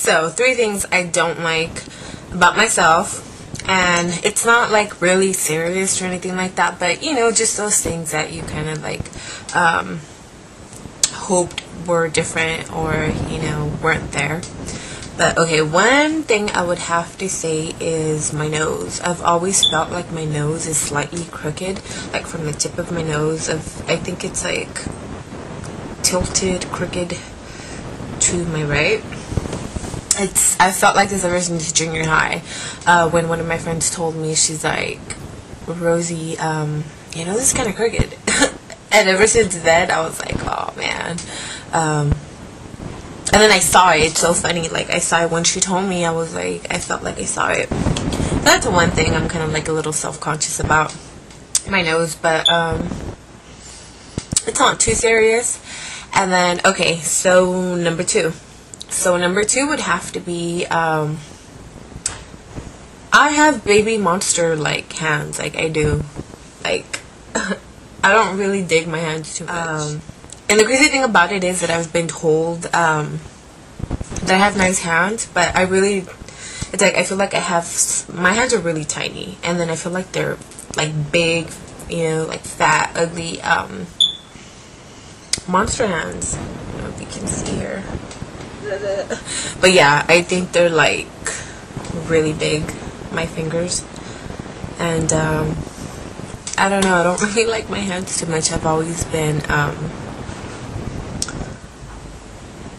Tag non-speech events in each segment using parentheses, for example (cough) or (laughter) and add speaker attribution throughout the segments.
Speaker 1: So, three things I don't like about myself. And it's not like really serious or anything like that, but you know, just those things that you kind of like um, hoped were different or you know weren't there. But okay, one thing I would have to say is my nose. I've always felt like my nose is slightly crooked, like from the tip of my nose. Of I think it's like tilted, crooked to my right. It's I felt like this ever since junior high, uh, when one of my friends told me she's like, Rosy, um, you know this is kind of crooked, (laughs) and ever since then I was like, oh man. Um, and then I saw it. It's so funny. Like I saw it when she told me. I was like, I felt like I saw it. That's one thing I'm kind of like a little self-conscious about my nose, but um, it's not too serious. And then okay, so number two. So number two would have to be um, I have baby monster like hands. Like I do. Like (laughs) I don't really dig my hands too much. Um, and the crazy thing about it is that I've been told um, that I have nice hands, but I really, it's like I feel like I have, my hands are really tiny, and then I feel like they're like big, you know, like fat, ugly, um, monster hands. I don't know if you can see here. But yeah, I think they're like really big, my fingers. And um, I don't know, I don't (laughs) really like my hands too much. I've always been um,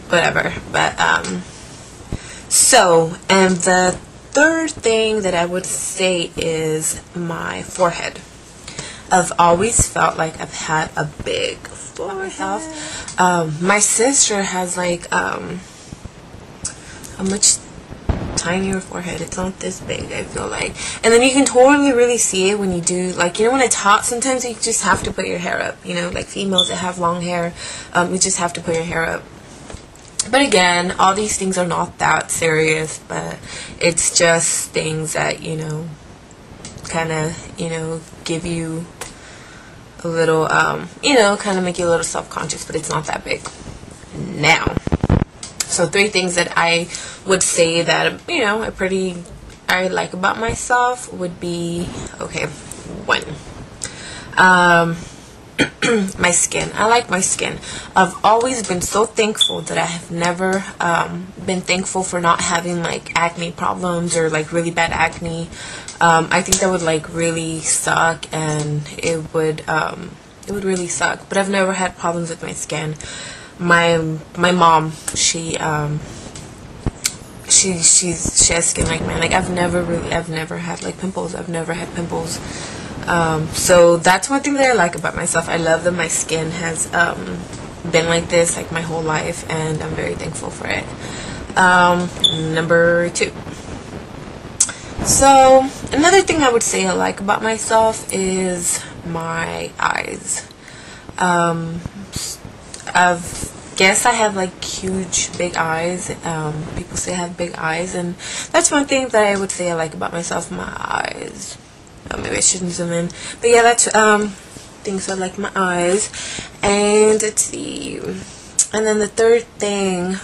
Speaker 1: whatever. But um, so and the third thing that I would say is my forehead. I've always felt like I've had a big forehead. Um, my sister has like um, a much tinier forehead. It's not this big, I feel like. And then you can totally really see it when you do, like, you know, when it's hot, sometimes you just have to put your hair up. You know, like females that have long hair, um, you just have to put your hair up. But again, all these things are not that serious, but it's just things that, you know, kind of, you know, give you a little, um, you know, kind of make you a little self-conscious, but it's not that big. Now, so three things that I would say that, you know, I pretty, I like about myself would be, okay, one. Um, (clears throat) my skin. I like my skin. I've always been so thankful that I have never um, been thankful for not having like acne problems or like really bad acne. Um, I think that would like really suck and it would um, it would really suck. But I've never had problems with my skin. My my mom, she um, she she's she has skin like mine. Like I've never really I've never had like pimples. I've never had pimples. Um, so that's one thing that I like about myself. I love that my skin has um, been like this like my whole life, and I'm very thankful for it. Um, number two. So another thing I would say I like about myself is my eyes. Um, I've guess I have like huge big eyes. Um, people say I have big eyes, and that's one thing that I would say I like about myself. My eyes. Oh, maybe I shouldn't zoom in. But yeah, that's um, things I like my eyes. And let's see. And then the third thing,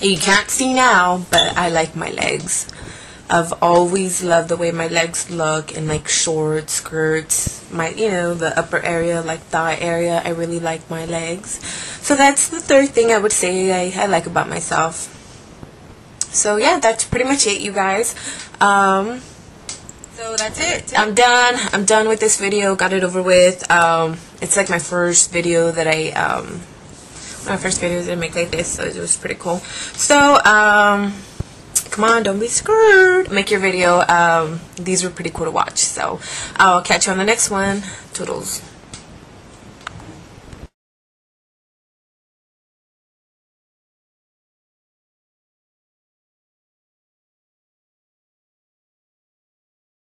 Speaker 1: you can't see now, but I like my legs. I've always loved the way my legs look in like short skirts, my you know the upper area like thigh area. I really like my legs, so that's the third thing I would say I, I like about myself. So yeah, that's pretty much it, you guys. Um, so that's it. I'm done. I'm done with this video. Got it over with. Um, it's like my first video that I, um, my first videos I make like this, so it was pretty cool. So, um, come on, don't be screwed. Make your video. Um, these were pretty cool to watch. So, I'll catch you on the next one. Toodles.